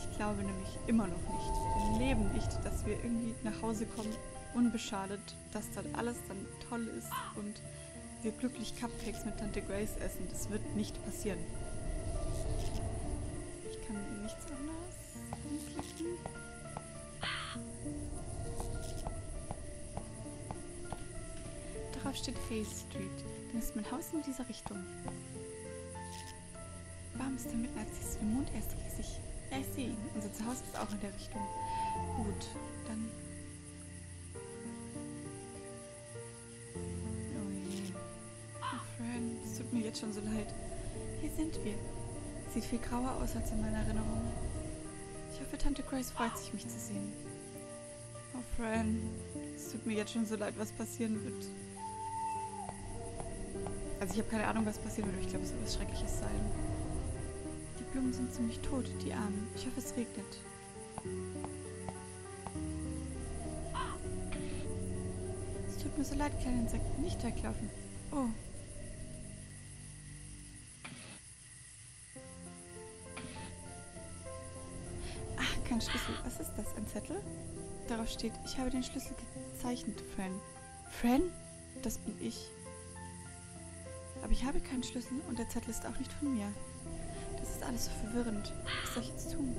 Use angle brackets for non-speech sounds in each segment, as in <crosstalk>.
Ich glaube nämlich immer noch nicht, im Leben nicht, dass wir irgendwie nach Hause kommen, unbeschadet, dass dann alles dann toll ist und wir glücklich Cupcakes mit Tante Grace essen. Das wird nicht passieren. Ich kann nichts anderes anklicken. Darauf steht Hayes Street. Dann ist mein Haus in dieser Richtung. Warum ist der als siehst du Mond erst riesig? Sehe ihn. Unser Zuhause ist auch in der Richtung. Gut, dann... Oh. Oh, Fran, es tut mir jetzt schon so leid. Hier sind wir. Sieht viel grauer aus als in meiner Erinnerung. Ich hoffe, Tante Grace freut sich, mich zu sehen. Oh, Fran, es tut mir jetzt schon so leid, was passieren wird. Also ich habe keine Ahnung, was passieren wird, aber ich glaube, es wird was Schreckliches sein. Die Blumen sind ziemlich tot, die Armen. Ich hoffe, es regnet. Es tut mir so leid, kleine Insekten. Nicht weglaufen. Oh. Ach, kein Schlüssel. Was ist das? Ein Zettel? Darauf steht, ich habe den Schlüssel gezeichnet, Fran. Fran? Das bin ich. Aber ich habe keinen Schlüssel und der Zettel ist auch nicht von mir. Ist alles so verwirrend. Was soll ich jetzt tun?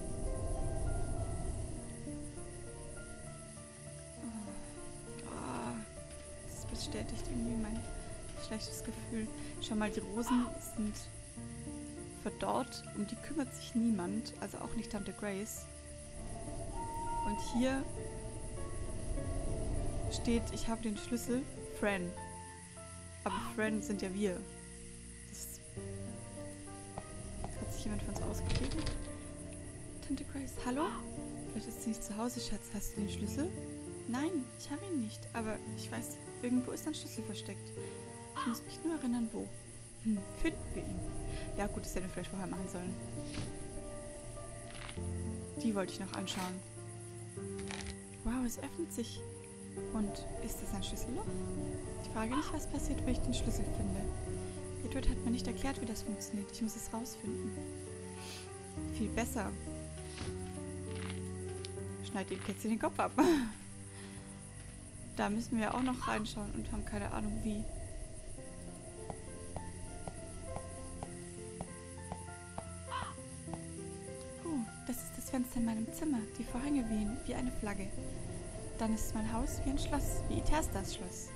Oh. Oh. Das bestätigt irgendwie mein schlechtes Gefühl. Schau mal, die Rosen sind verdorrt, um die kümmert sich niemand, also auch nicht Tante Grace. Und hier steht, ich habe den Schlüssel, Fran. Aber Fran sind ja wir. Das hat sich jemand von uns ausgegeben? Tante Grace, hallo? Vielleicht ist sie nicht zu Hause, Schatz. Hast du den Schlüssel? Nein, ich habe ihn nicht. Aber ich weiß, irgendwo ist ein Schlüssel versteckt. Ich muss mich nur erinnern, wo. Hm, finden wir ihn. Ja gut, das hätten wir vielleicht vorher machen sollen. Die wollte ich noch anschauen. Wow, es öffnet sich. Und ist das ein Schlüsselloch? Ich frage nicht, was passiert, wenn ich den Schlüssel finde. Edward hat mir nicht erklärt, wie das funktioniert. Ich muss es rausfinden. Viel besser. Schneid dem Kätzchen den Kopf ab. <laughs> Da müssen wir auch noch reinschauen und haben keine Ahnung wie. Oh, das ist das Fenster in meinem Zimmer. Die Vorhänge wehen wie eine Flagge. Dann ist mein Haus wie ein Schloss, wie Iterstas Schloss.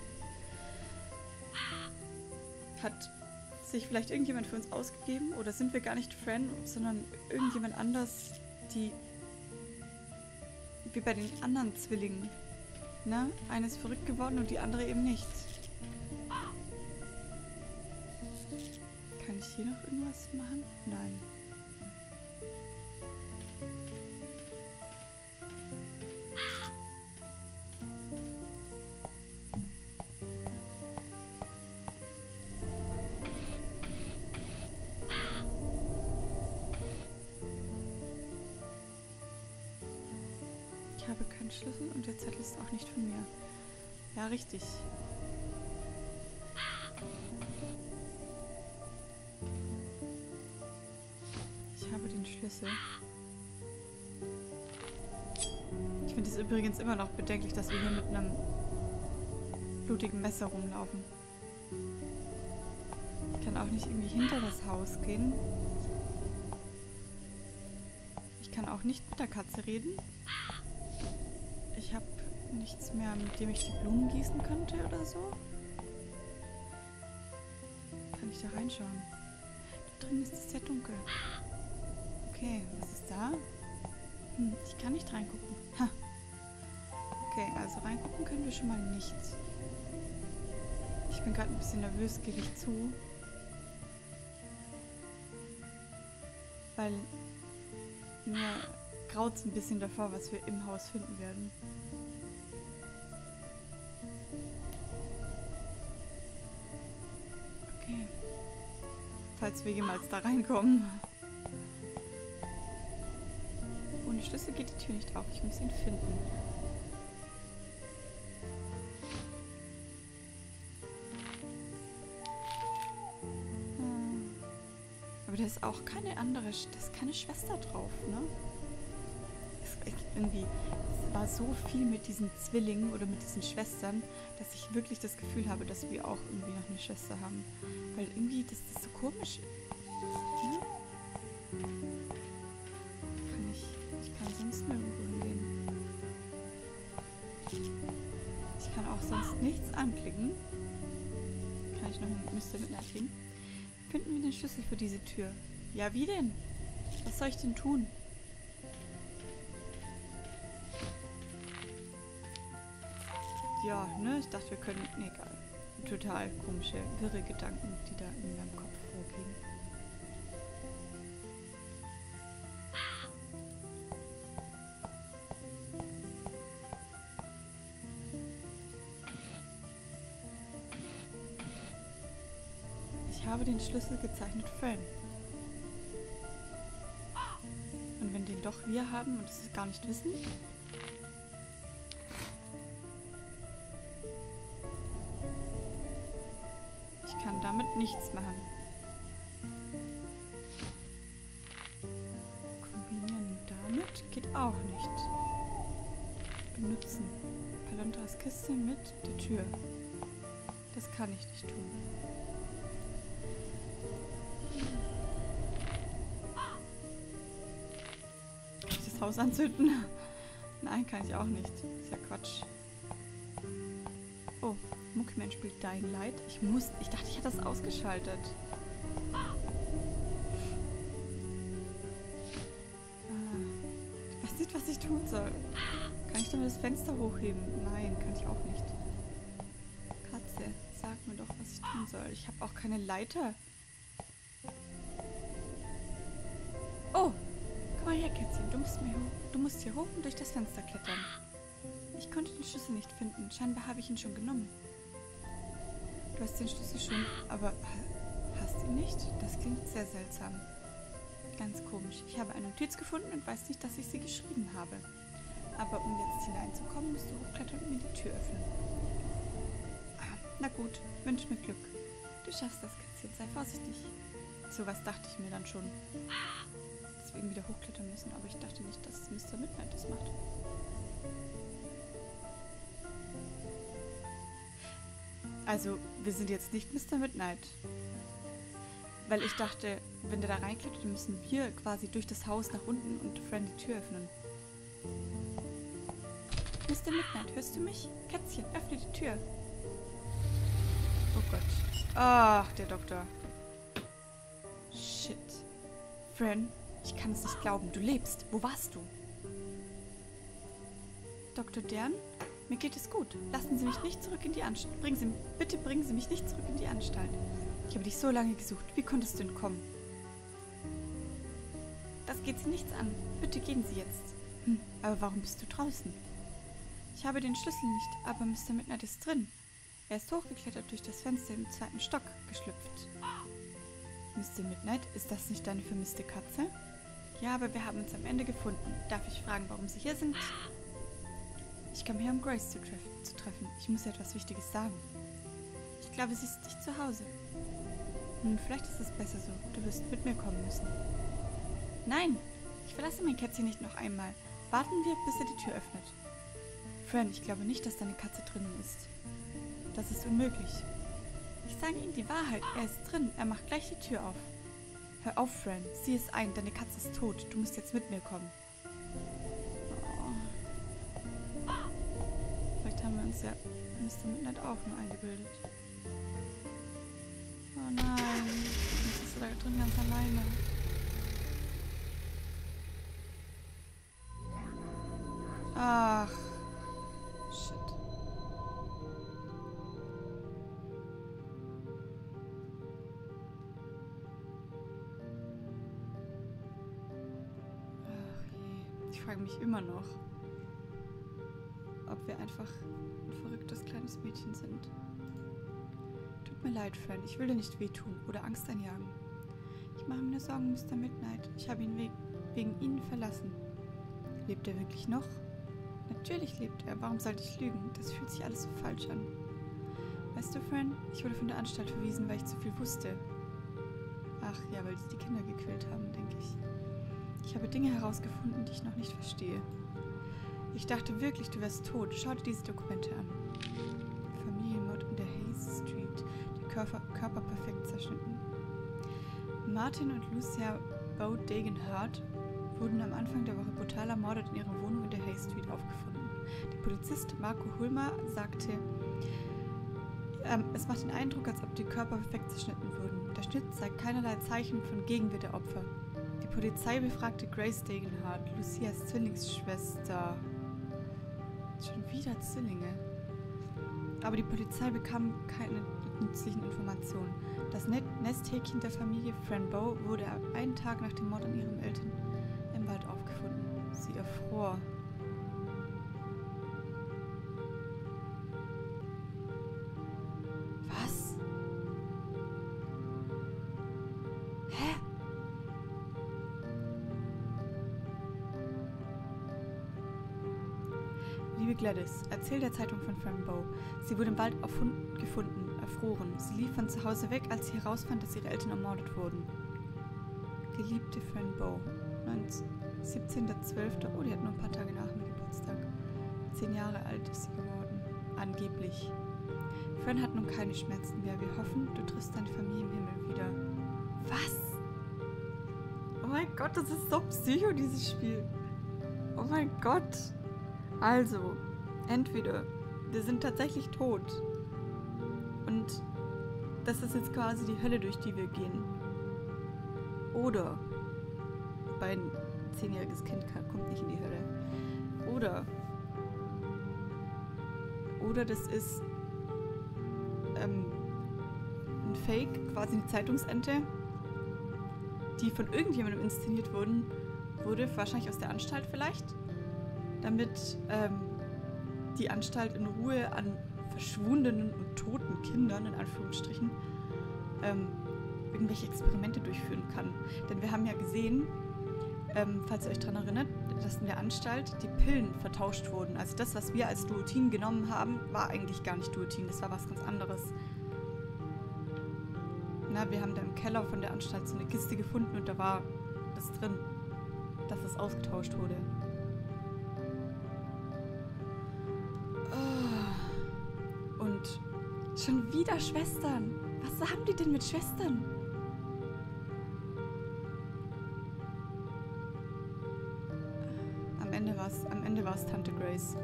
Hat sich vielleicht irgendjemand für uns ausgegeben oder sind wir gar nicht Friend, sondern irgendjemand anders, die wie bei den anderen Zwillingen. Ne? Eine ist verrückt geworden und die andere eben nicht. Kann ich hier noch irgendwas machen? Nein. Keinen Schlüssel und der Zettel ist auch nicht von mir. Ja, richtig. Ich habe den Schlüssel. Ich finde es übrigens immer noch bedenklich, dass wir hier mit einem blutigen Messer rumlaufen. Ich kann auch nicht irgendwie hinter das Haus gehen. Ich kann auch nicht mit der Katze reden. Ich habe nichts mehr, mit dem ich die Blumen gießen könnte oder so. Kann ich da reinschauen? Da drin ist es sehr dunkel. Okay, was ist da? Hm, ich kann nicht reingucken. Ha. Okay, also reingucken können wir schon mal nicht. Ich bin gerade ein bisschen nervös, gebe ich zu. Weil mir graut es ein bisschen davor, was wir im Haus finden werden. Okay. Falls wir jemals da reinkommen. Ohne Schlüssel geht die Tür nicht auf. Ich muss ihn finden. Hm. Aber da ist auch keine andere, da ist keine Schwester drauf, ne? Irgendwie, war so viel mit diesen Zwillingen oder mit diesen Schwestern, dass ich wirklich das Gefühl habe, dass wir auch irgendwie noch eine Schwester haben. Weil irgendwie, das ist so komisch. Kann ich, ich kann sonst nirgendwo hingehen. Ich kann auch sonst nichts anklicken. Kann ich noch mit Mr. Midnight hin? Finden wir den Schlüssel für diese Tür? Ja, wie denn? Was soll ich denn tun? Ja, ne, ich dachte, wir können. Nee, egal. Total komische, wirre Gedanken, die da in meinem Kopf vorgehen. Ich habe den Schlüssel gezeichnet Fran. Und wenn den doch wir haben und es gar nicht wissen, nichts machen. Kombinieren damit geht auch nicht. Benutzen. Palondras Kiste mit der Tür. Das kann ich nicht tun. Das Haus anzünden? <laughs> Nein, kann ich auch nicht. Ist ja Quatsch. Muckman spielt Dying Light. Ich muss. Ich dachte, ich hätte das ausgeschaltet. Ah. Ich weiß nicht, was ich tun soll. Kann ich damit das Fenster hochheben? Nein, kann ich auch nicht. Katze, sag mir doch, was ich tun soll. Ich habe auch keine Leiter. Oh, komm mal her, Kätzchen. Du musst, mir du musst hier hoch und durch das Fenster klettern. Ich konnte den Schlüssel nicht finden. Scheinbar habe ich ihn schon genommen. Du hast den Schlüssel schon, aber ha- hast ihn nicht? Das klingt sehr seltsam. Ganz komisch. Ich habe eine Notiz gefunden und weiß nicht, dass ich sie geschrieben habe. Aber um jetzt hineinzukommen, musst du hochklettern und mir die Tür öffnen. Ah, na gut, wünsch mir Glück. Du schaffst das, Kätzchen. Sei vorsichtig. So was dachte ich mir dann schon. Eben wieder hochklettern müssen, aber ich dachte nicht, dass Mr. Midnight das macht. Also, wir sind jetzt nicht Mr. Midnight. Weil ich dachte, wenn der da reinklettert, müssen wir quasi durch das Haus nach unten und Fran die Tür öffnen. Mr. Midnight, hörst du mich? Kätzchen, öffne die Tür. Oh Gott. Ach, der Doktor. Shit. Fran, ich kann es nicht glauben. Du lebst. Wo warst du? Dr. Dern? Mir geht es gut. Lassen Sie mich nicht zurück in die Anstalt. Bringen Sie, bitte bringen Sie mich nicht zurück in die Anstalt. Ich habe dich so lange gesucht. Wie konntest du entkommen? Das geht Sie nichts an. Bitte gehen Sie jetzt. Hm, aber warum bist du draußen? Ich habe den Schlüssel nicht, aber Mr. Midnight ist drin. Er ist hochgeklettert durch das Fenster im zweiten Stock geschlüpft. Mr. Midnight, ist das nicht deine vermisste Katze? Ja, aber wir haben uns am Ende gefunden. Darf ich fragen, warum Sie hier sind? Ich kam her, um Grace zu, treff zu treffen. Ich muss ihr etwas Wichtiges sagen. Ich glaube, sie ist nicht zu Hause. Nun, vielleicht ist es besser so. Du wirst mit mir kommen müssen. Nein, ich verlasse mein Kätzchen nicht noch einmal. Warten wir, bis er die Tür öffnet. Fran, ich glaube nicht, dass deine Katze drinnen ist. Das ist unmöglich. Ich sage Ihnen die Wahrheit. Er ist drin. Er macht gleich die Tür auf. Hör auf, Fran. Sieh es ein. Deine Katze ist tot. Du musst jetzt mit mir kommen. Uns ja Mr. Midnight auch nur eingebildet. Oh nein. Jetzt ist da drin ganz alleine. Ach. Shit. Ach je. Ich frage mich immer noch, wir einfach ein verrücktes kleines Mädchen sind. Tut mir leid, Fran. Ich will dir nicht wehtun oder Angst einjagen. Ich mache mir nur Sorgen, Mr. Midnight. Ich habe ihn we wegen Ihnen verlassen. Lebt er wirklich noch? Natürlich lebt er. Warum sollte ich lügen? Das fühlt sich alles so falsch an. Weißt du, Fran, ich wurde von der Anstalt verwiesen, weil ich zu viel wusste. Ach ja, weil sie die Kinder gequält haben, denke ich. Ich habe Dinge herausgefunden, die ich noch nicht verstehe. Ich dachte wirklich, du wärst tot. Schau dir diese Dokumente an. Familienmord in der Hayes Street. Die Körper, Körper perfekt zerschnitten. Martin und Lucia Bow Degenhardt wurden am Anfang der Woche brutal ermordet in ihrer Wohnung in der Hayes Street aufgefunden. Der Polizist Marco Hulmer sagte, ähm, es macht den Eindruck, als ob die Körper perfekt zerschnitten wurden. Der Schnitt zeigt keinerlei Zeichen von Gegenwehr der Opfer. Die Polizei befragte Grace Degenhardt, Lucias Zwillingsschwester. Wieder Zwillinge. Aber die Polizei bekam keine nützlichen Informationen. Das Nesthäkchen der Familie Fran Bow wurde einen Tag nach dem Mord an ihren Eltern im Wald aufgefunden. Sie erfror. Erzähl der Zeitung von Fran Bow. Sie wurde im Wald gefunden, erfroren. Sie lief von zu Hause weg, als sie herausfand, dass ihre Eltern ermordet wurden. Geliebte Fran Bow, 17.12. Oh, die hat nur ein paar Tage nach mir Geburtstag. Zehn Jahre alt ist sie geworden. Angeblich. Fran hat nun keine Schmerzen mehr. Wir hoffen, du triffst deine Familie im Himmel wieder. Was? Oh mein Gott, das ist so psycho, dieses Spiel. Oh mein Gott. Also, entweder wir sind tatsächlich tot und das ist jetzt quasi die Hölle, durch die wir gehen. Oder, wobei ein zehnjähriges Kind kommt nicht in die Hölle. Oder, oder das ist ähm, ein Fake, quasi eine Zeitungsente, die von irgendjemandem inszeniert wurden, wurde, wahrscheinlich aus der Anstalt vielleicht, damit ähm, die Anstalt in Ruhe an verschwundenen und toten Kindern, in Anführungsstrichen, ähm, irgendwelche Experimente durchführen kann. Denn wir haben ja gesehen, ähm, falls ihr euch daran erinnert, dass in der Anstalt die Pillen vertauscht wurden. Also das, was wir als Duotin genommen haben, war eigentlich gar nicht Duotin, das war was ganz anderes. Na, wir haben da im Keller von der Anstalt so eine Kiste gefunden und da war das drin, dass es ausgetauscht wurde. Schon wieder Schwestern. Was haben die denn mit Schwestern? Am Ende war es, am Ende war es Tante Grace.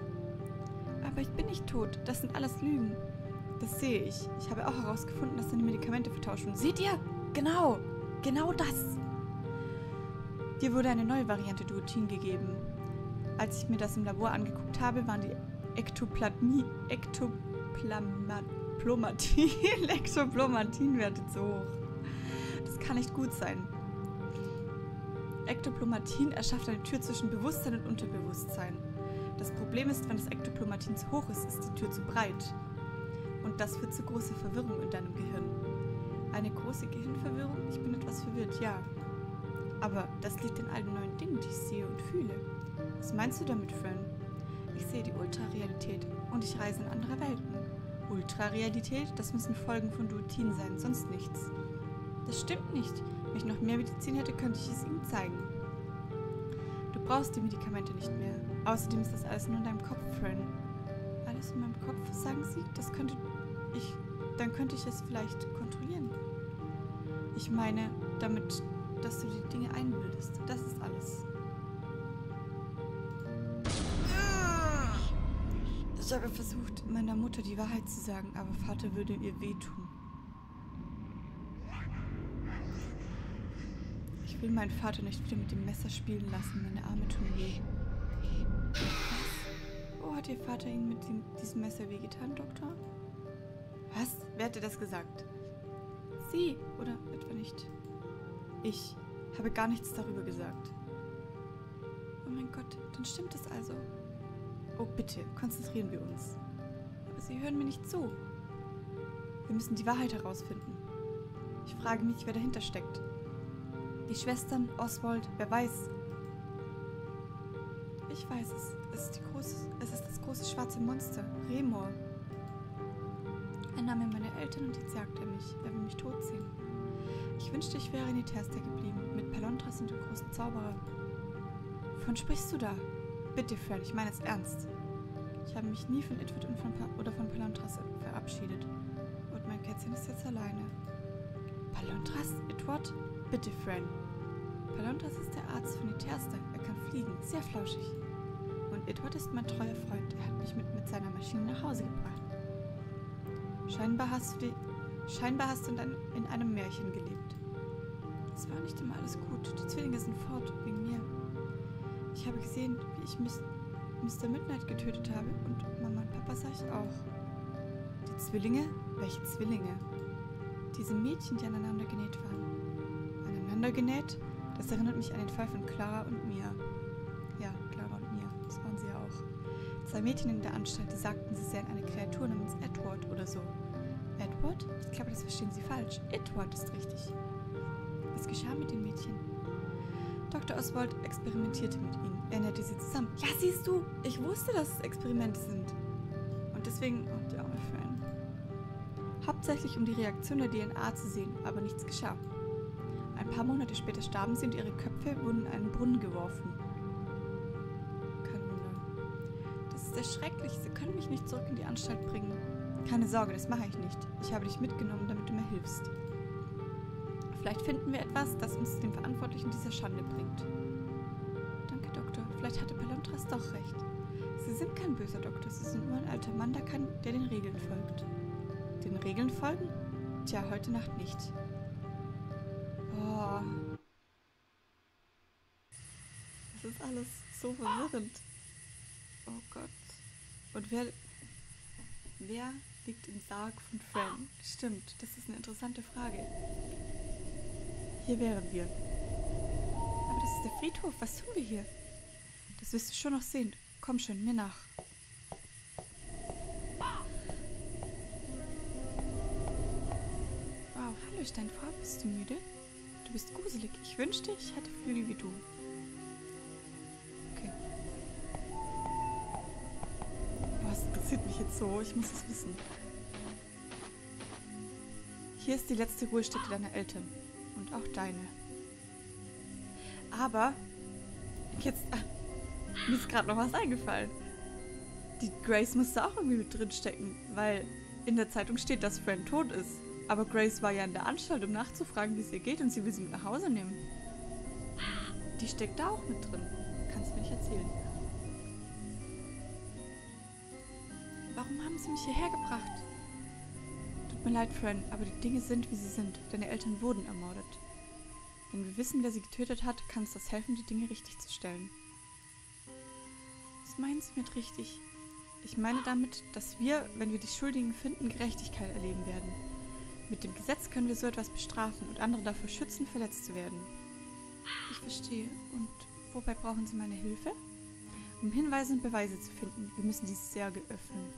Aber ich bin nicht tot. Das sind alles Lügen. Das sehe ich. Ich habe auch herausgefunden, dass deine Medikamente vertauscht wurden. Seht ihr? Genau. Genau das. Dir wurde eine neue Variante Duotin gegeben. Als ich mir das im Labor angeguckt habe, waren die Ektoplasmie, Ektoplomatin, <laughs> Ektoplomatinwerte zu hoch. Das kann nicht gut sein. Ektoplomatin erschafft eine Tür zwischen Bewusstsein und Unterbewusstsein. Das Problem ist, wenn das Ektoplomatin zu hoch ist, ist die Tür zu breit. Und das führt zu großer Verwirrung in deinem Gehirn. Eine große Gehirnverwirrung? Ich bin etwas verwirrt, ja. Aber das liegt in all den neuen Dingen, die ich sehe und fühle. Was meinst du damit, Fran? Ich sehe die Ultrarealität und ich reise in andere Welten. Ultrarealität, das müssen Folgen von Duotin sein, sonst nichts. Das stimmt nicht. Wenn ich noch mehr Medizin hätte, könnte ich es ihm zeigen. Du brauchst die Medikamente nicht mehr. Außerdem ist das alles nur in deinem Kopf, Fran. Alles in meinem Kopf, sagen Sie? Das könnte ich. Dann könnte ich es vielleicht kontrollieren. Ich meine, damit, dass du die Dinge einbildest. Das ist alles. Ich habe versucht, meiner Mutter die Wahrheit zu sagen, aber Vater würde ihr wehtun. Ich will meinen Vater nicht wieder mit dem Messer spielen lassen. Meine Arme tun weh. Was? Oh, hat Ihr Vater Ihnen mit dem, diesem Messer wehgetan, Doktor? Was? Wer hat dir das gesagt? Sie oder etwa nicht? Ich habe gar nichts darüber gesagt. Oh mein Gott, dann stimmt es also. Oh bitte, konzentrieren wir uns. Aber Sie hören mir nicht zu. Wir müssen die Wahrheit herausfinden. Ich frage mich, wer dahinter steckt. Die Schwestern, Oswald, wer weiß. Ich weiß es. Es ist, die große, es ist das große schwarze Monster, Remor. Er nahm mir meine Eltern und jetzt jagt er mich. Er will mich tot sehen. Ich wünschte, ich wäre in Etersta geblieben, mit Pelontras und dem großen Zauberer. Wovon sprichst du da? Bitte, Fred, ich meine es ernst. Ich habe mich nie von Edward und von oder von Palontras verabschiedet. Und mein Kätzchen ist jetzt alleine. Palontras? Edward? Bitte, Fran. Palontras ist der Arzt von Itersta. Er kann fliegen, sehr flauschig. Und Edward ist mein treuer Freund. Er hat mich mit, mit seiner Maschine nach Hause gebracht. Scheinbar hast du, die, scheinbar hast du in, in einem Märchen gelebt. Es war nicht immer alles gut. Die Zwillinge sind fort, wegen mir. Ich habe gesehen, wie ich Miss, Mr. Midnight getötet habe und Mama und Papa sah ich auch. Die Zwillinge? Welche Zwillinge? Diese Mädchen, die aneinander genäht waren. Aneinander genäht? Das erinnert mich an den Fall von Clara und Mia. Ja, Clara und Mia, das waren sie ja auch. Zwei Mädchen in der Anstalt, die sagten, sie seien eine Kreatur namens Edward oder so. Edward? Ich glaube, das verstehen sie falsch. Edward ist richtig. Was geschah mit den Mädchen? Dr. Oswald experimentierte mit ihnen. Er nähte sie zusammen. Ja, siehst du, ich wusste, dass es Experimente sind. Und deswegen, oh, der arme Fran. Hauptsächlich um die Reaktion der DNA zu sehen, aber nichts geschah. Ein paar Monate später starben sie und ihre Köpfe wurden in einen Brunnen geworfen. Kein Wunder. Das ist erschrecklich. Sie können mich nicht zurück in die Anstalt bringen. Keine Sorge, das mache ich nicht. Ich habe dich mitgenommen, damit du mir hilfst. Vielleicht finden wir etwas, das uns den Verantwortlichen dieser Schande bringt. Vielleicht hatte Pelontras doch recht. Sie sind kein böser Doktor, Sie sind nur ein alter Mann, der, kann, der den Regeln folgt. Den Regeln folgen? Tja, heute Nacht nicht. Oh. Das ist alles so verwirrend. Oh Gott. Und wer... Wer liegt im Sarg von Fran? Stimmt, das ist eine interessante Frage. Hier wären wir. Aber das ist der Friedhof. Was tun wir hier? Das wirst du schon noch sehen. Komm schon, mir nach. Wow, hallo Steinfrau. Bist du müde? Du bist gruselig. Ich wünschte, ich hätte Flügel wie du. Okay. Das interessiert mich jetzt so. Ich muss es wissen. Hier ist die letzte Ruhestätte deiner Eltern. Und auch deine. Aber, jetzt, mir ist gerade noch was eingefallen. Die Grace musste auch irgendwie mit drin stecken, weil in der Zeitung steht, dass Fran tot ist. Aber Grace war ja in der Anstalt, um nachzufragen, wie es ihr geht und sie will sie mit nach Hause nehmen. Die steckt da auch mit drin. Kannst du mir nicht erzählen. Warum haben sie mich hierher gebracht? Tut mir leid, Fran, aber die Dinge sind, wie sie sind. Deine Eltern wurden ermordet. Wenn wir wissen, wer sie getötet hat, kann es das helfen, die Dinge richtig zu stellen. Was meinen Sie mit richtig? Ich meine damit, dass wir, wenn wir die Schuldigen finden, Gerechtigkeit erleben werden. Mit dem Gesetz können wir so etwas bestrafen und andere davor schützen, verletzt zu werden. Ich verstehe. Und wobei brauchen Sie meine Hilfe? Um Hinweise und Beweise zu finden. Wir müssen die Särge öffnen.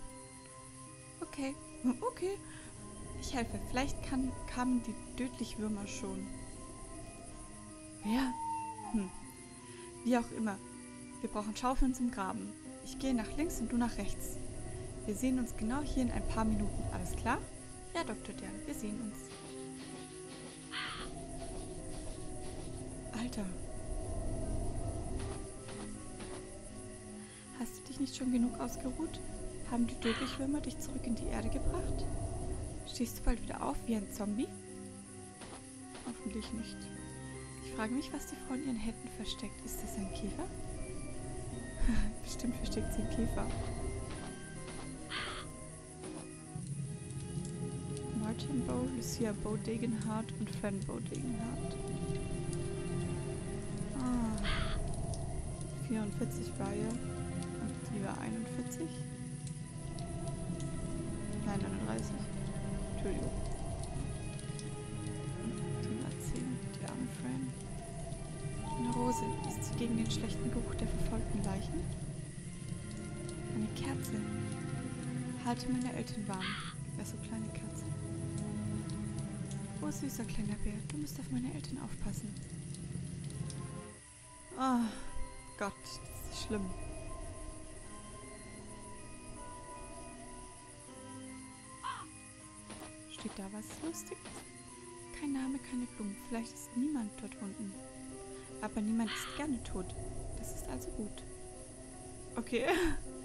Okay. Okay. Ich helfe. Vielleicht kann, kamen die Tödlichwürmer schon. Wer? Hm. Wie auch immer. Wir brauchen Schaufeln zum Graben. Ich gehe nach links und du nach rechts. Wir sehen uns genau hier in ein paar Minuten. Alles klar? Ja, Dr. Dern, wir sehen uns. Alter. Hast du dich nicht schon genug ausgeruht? Haben die Tödlichwürmer dich zurück in die Erde gebracht? Stehst du bald wieder auf wie ein Zombie? Hoffentlich nicht. Ich frage mich, was die Frau in ihren Händen versteckt. Ist das ein Käfer? Bestimmt versteckt sie Käfer. Martin Bow, Lucia Bow Degenhardt und Fan Bow Degenhardt. Ah. 44 war ja. Und die war 41. Nein, 39. Entschuldigung. Rose. Ist sie gegen den schlechten Geruch der verfolgten Leichen? Eine Kerze. Halte meine Eltern warm. Wer so kleine Kerze. Oh, süßer kleiner Bär. Du musst auf meine Eltern aufpassen. Oh Gott, das ist schlimm. Steht da was Lustiges? Kein Name, keine Blumen. Vielleicht ist niemand dort unten. Aber niemand ist gerne tot. Das ist also gut. Okay. <laughs>